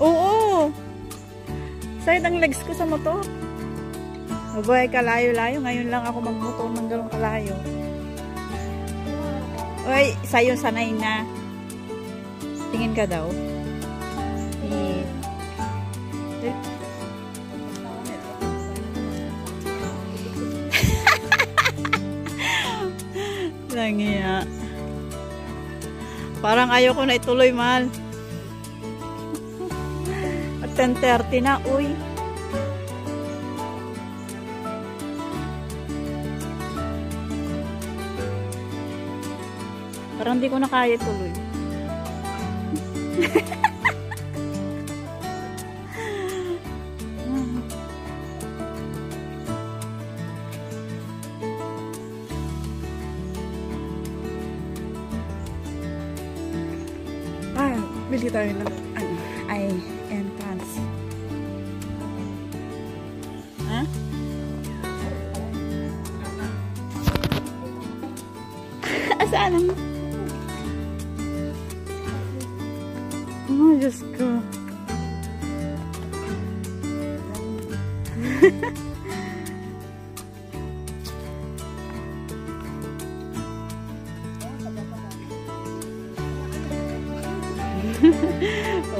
Oo. Sakit ang legs ko sa motor. Mabuhay kalayo-layo. Ngayon lang ako magmotor ng galong kalayo. Uy, sa'yo sanay na. Tingin ka daw. Eh. Langiya. Parang ayoko na ituloy, mahal. At 10.30 na, uy. Parang hindi ko na kaya tuloy. ah, bili tayo ng ano, ay Saan ang Oh, Diyos ko.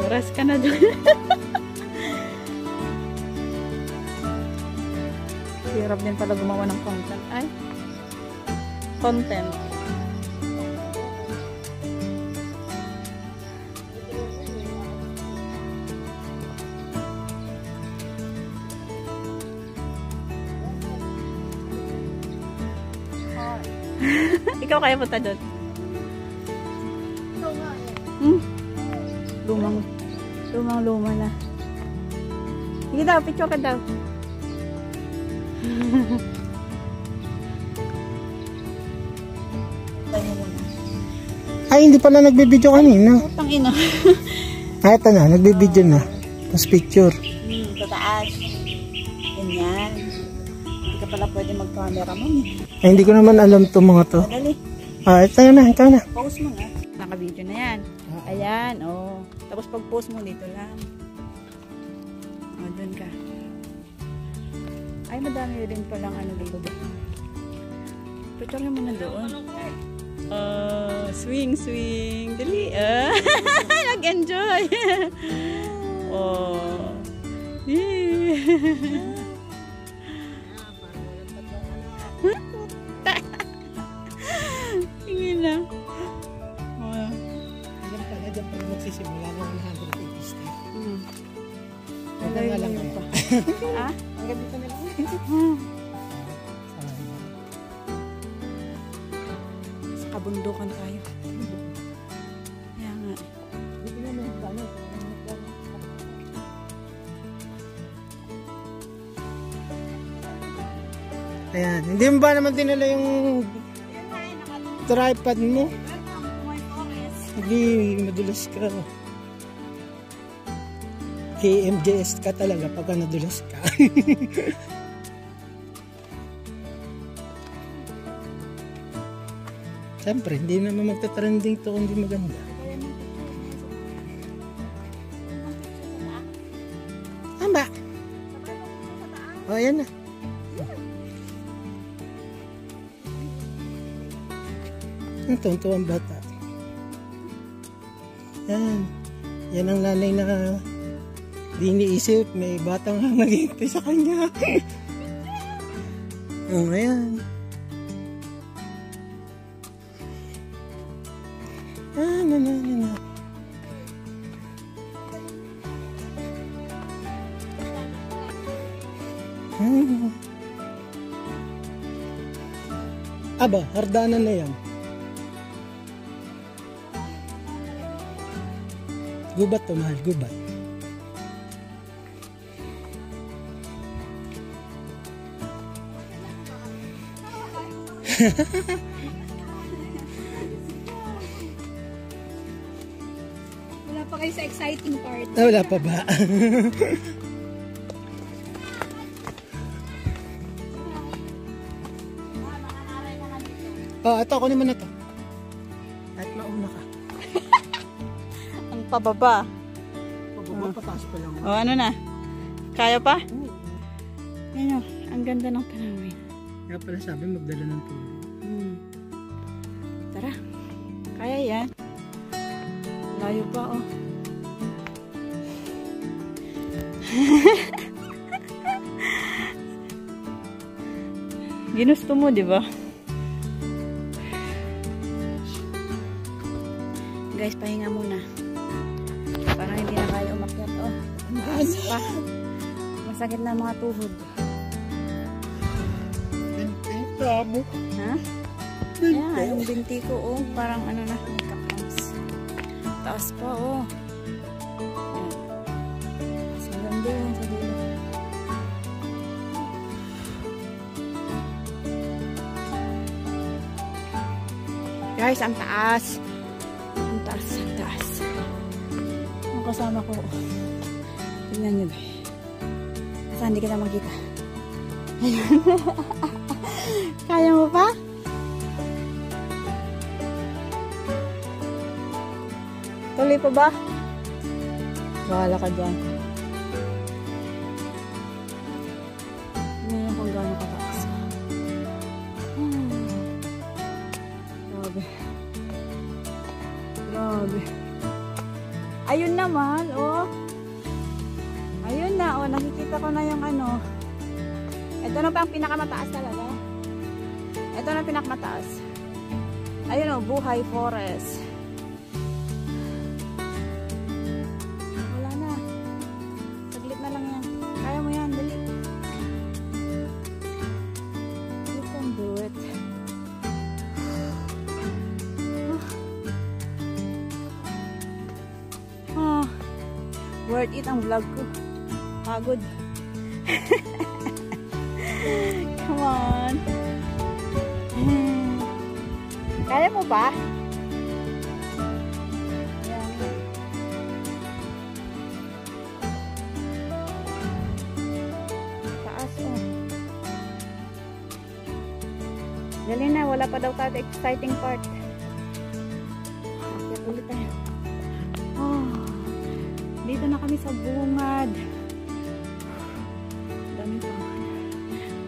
Oras ka na doon. Hirap din pala gumawa ng content. Ay, content. Ikaw kaya punta doon? Hmm? Lumang, lumang luma na. Sige daw, picture ka daw. Ay, hindi pala nagbibideo kanina. Putang ina. Ay, ito na, nagbibideo na. Tapos picture. Hmm, tataas. Ganyan. Hindi ka pala pwede mag-camera mo eh. Ay, hindi ko naman alam to mga to. Dali. Ah, ito na, ito na. Pause mo nga. Naka-video na yan. Ayan, oh. Tapos pag-post mo dito lang. Oh, dun ka. Ay, madami rin palang ano dito. Picture mo na doon. Oh, swing, swing. Dali. Ah. Nag-enjoy. oh. Yeah. Hanggang dito na lang. Sa kabundukan tayo. Kaya nga. Dito na lang, ano, Ayan, hindi mo ba naman dinala yung tripod mo? Hindi, madulas ka. KMJS ka talaga pagka nadulas ka. Siyempre, hindi naman magta-trending to kung hindi maganda. Tama. O, oh, yan na. Ang tonto ang bata. Yan. Yan ang nanay na di iniisip. May batang naghihintay sa kanya. oh, ayan. Ah, na, na, na, na. Aba, hardanan na yan. Gubat to, mahal, gubat. wala pa kayo sa exciting part. Ah, wala pa ba? oh, ito, kunin mo na ito. At mauna ka. Ang pababa. Pababa, oh. pataas pa lang. Oh, ano na? Kaya pa? Oo. Ano, ang ganda ng tanawin. Kaya pala sabi magdala ng tulong. Hmm. Tara. Kaya yan. Layo pa, oh. Ginusto mo, di ba? Guys, pahinga muna. Parang hindi na kaya umakyat, oh. Taas pa. Masakit na mga tuhod. Tamo. Ha? Yeah, yung binti ko, oh, parang ano na, marks. Taas pa, oh. Yan. Mas maganda yun sa dulo. Guys, ang taas. Ang taas, ang taas. Ang kasama ko. Tingnan nyo, guys. Saan hindi kita makita? Ayan. Kaya mo pa? Tuloy pa ba? Bahala ka dyan. Ngayon kung gaano kataas. Hmm. Grabe. Grabe. Ayun naman, oh. Ayun na, oh. Nakikita ko na yung ano. Ito na pa ang pinakamataas talaga. Ito na ang pinakamataas. Ayun, oh. Buhay Forest. Wala na. Saglit na lang yan. Kaya mo yan, dali. You can do it. Ah, worth it ang vlog ko. Pagod. mo ba? Taas oh. Dali na, wala pa daw tayo exciting part. Akyat ulit tayo. Oh, dito na kami sa bungad. Dami pa.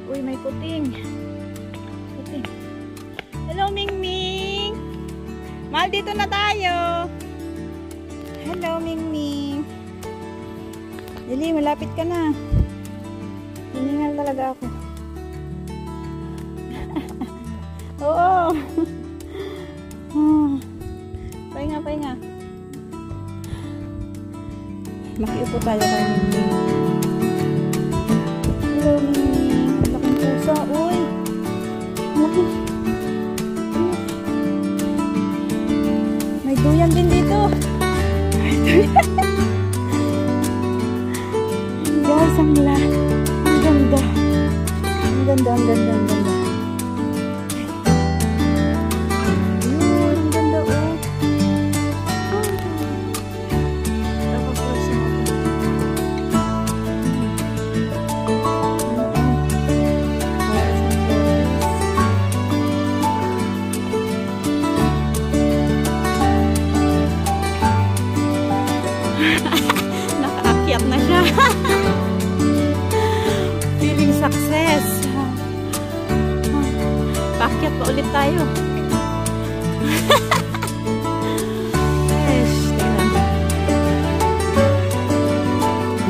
Uy, may puting. Puting. Mahal, dito na tayo. Hello, Ming Ming. Dili, malapit ka na. Hiningal talaga ako. Oo. Ah. pahinga, pahinga. Makiupo tayo kay Ming Hello, Ming Ang laking pusa. Uy! Duyan din dito. Guys, ang la. Ang ganda. Ang ganda, ang ganda, ang ganda. Feeling success. Paakyat pa ulit tayo. Tingnan.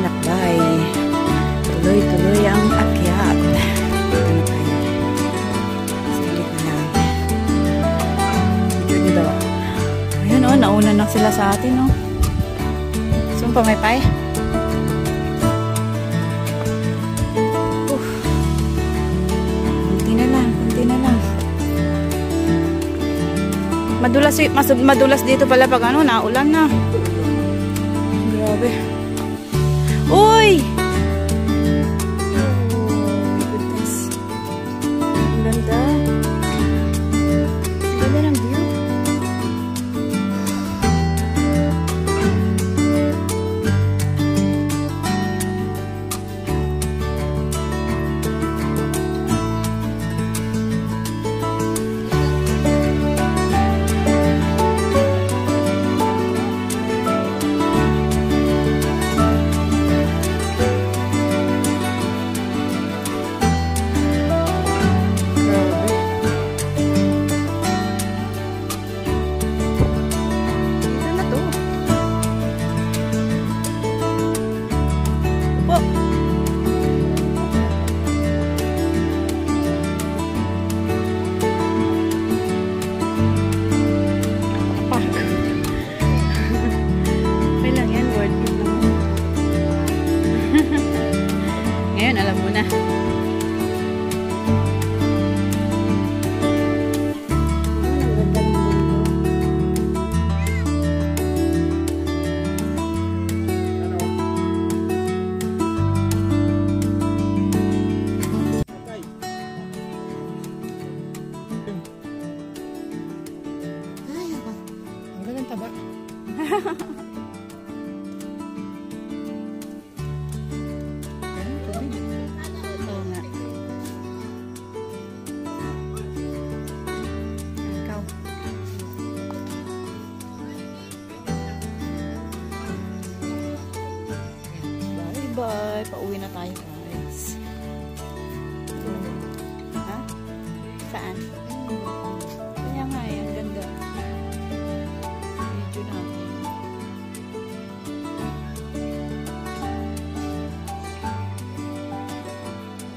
Lakbay. Tuloy-tuloy ang akyat. Ayan oh, nauna na sila sa atin oh. Saan pa may pay? Madulas, mas, madulas dito pala pag ano, naulan na. Grabe. Uy! Uwi na tayo guys. Ha? Saan? Kaya nga eh, ang ganda. Video natin.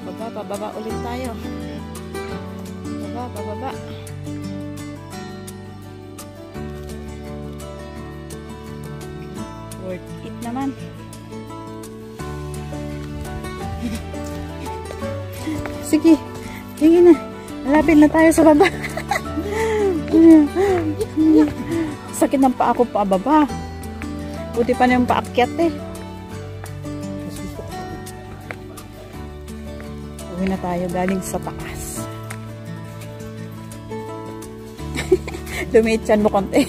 Baba, pababa ulit tayo. Baba, pababa. Worth it naman. Sige, sige na. Malapit na tayo sa baba. Sakit ng paa ko pa baba. Buti pa na yung paakyat eh. Uwi na tayo galing sa taas. Lumiit yan mo konti.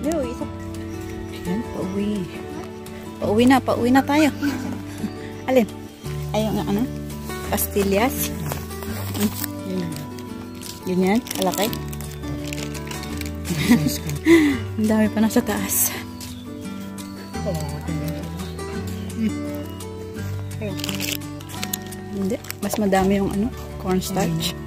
Yo, isa. Ayan, pauwi. Pauwi na, pauwi na tayo. Ayun nga ano? Pastillas. Yun. Yun yan, kalaki. Ang dami pa nasa taas. Tingnan ko. Hindi, mas madami yung ano, cornstarch.